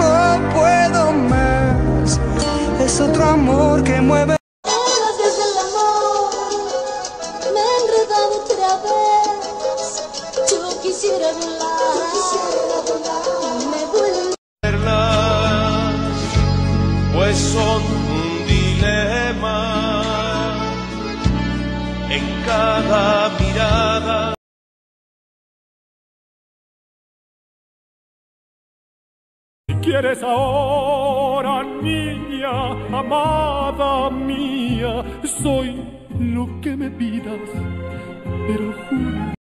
No puedo más. Es otro amor que mueve. El arte es el amor. Me he enredado otra vez. Yo quisiera hablar. Me vuelvo a verlas. Pues son un dilema. En cada mirada. quieres ahora, niña, amada mía? Soy lo que me pidas, pero juro.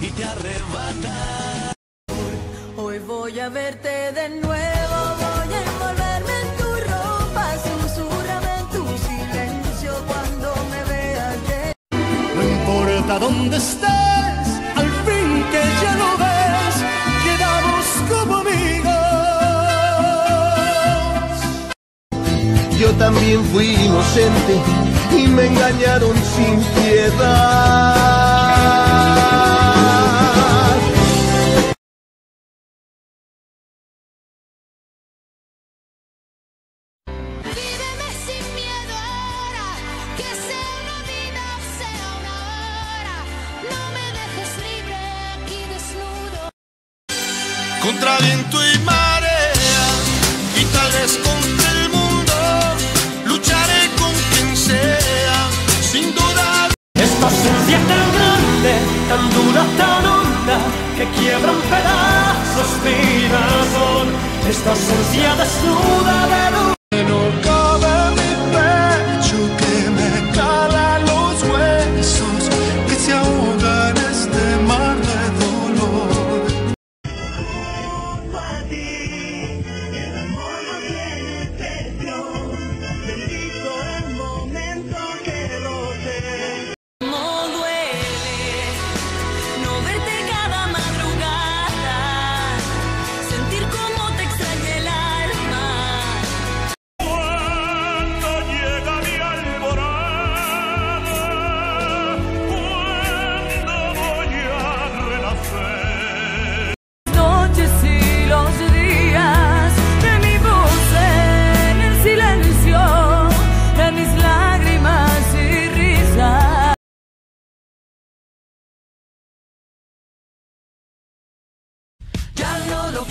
y te arrebata. Hoy, voy a verte de nuevo, voy a envolverme en tu ropa, susurrame en tu silencio cuando me veas que... No importa dónde estés, al fin que ya no ves, quedamos como amigos. Yo también fui inocente y me engañaron sin piedad. contra viento y marea, y tal vez contra el mundo, lucharé con quien sea, sin duda. Esta ausencia tan grande, tan dura, tan honda, que quiebra un pedazo mi razón. Esta ausencia desnuda de luz.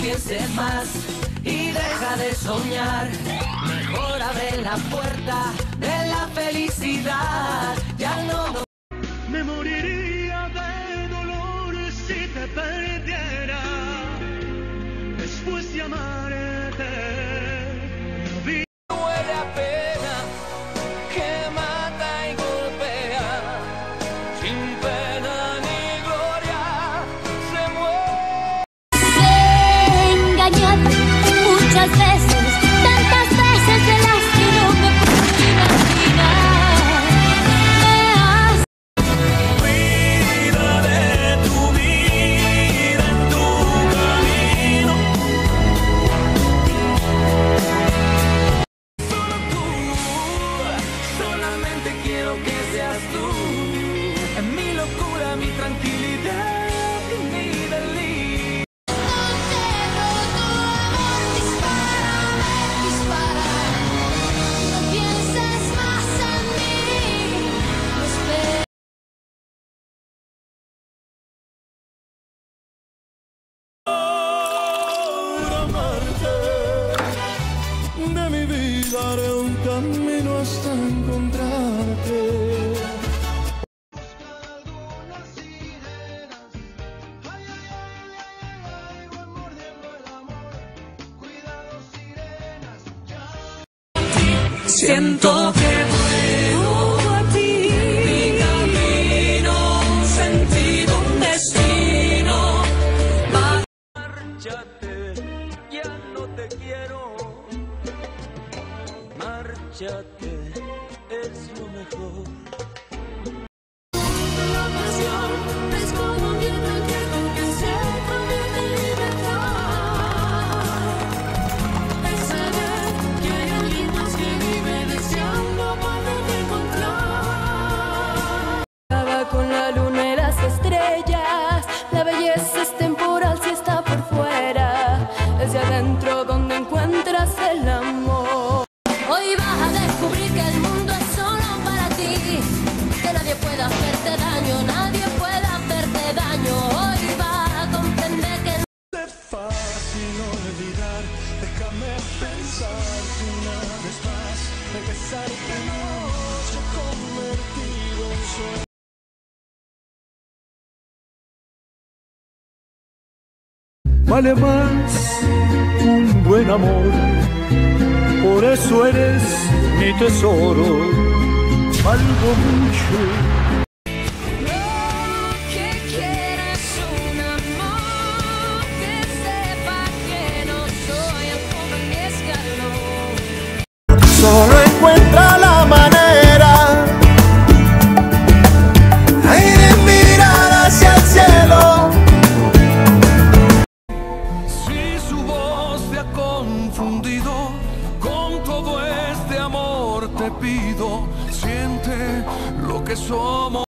pienses más y deja de soñar. Mejor abre la puerta de la felicidad. siento. que Déjame pensarte una vez más, regresarte noche convertido en sueño. Vale más un buen amor, por eso eres mi tesoro, algo mucho lo que somos.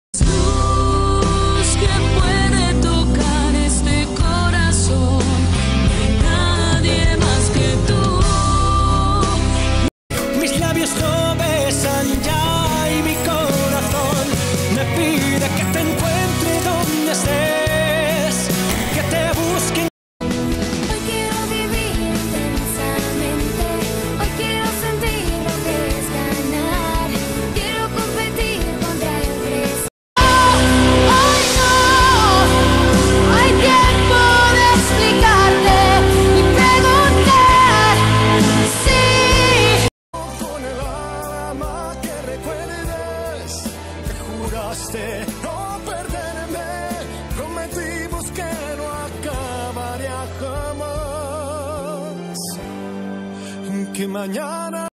que mañana...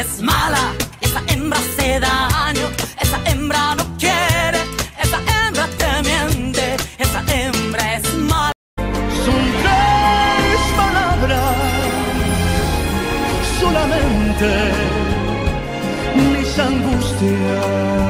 es mala, esa hembra se da daño, esa hembra no quiere, esa hembra te miente, esa hembra es mala. Son tres palabras solamente. Mis angustias.